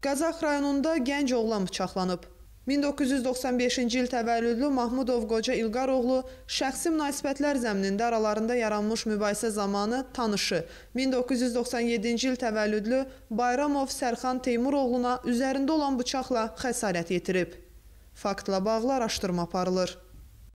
Qazax rayonunda gənc oğlan bıçaqlanıb. 1995-ci il təvəllüdlü Mahmudov Qoca İlqar oğlu şəxsi münasibətlər zəminində aralarında yaranmış mübahisə zamanı tanışı 1997-ci il təvəllüdlü Bayramov Sərxan Teymur oğluna üzərində olan bıçaqla xəsarət yetirib. Faktla bağlı araşdırma aparılır.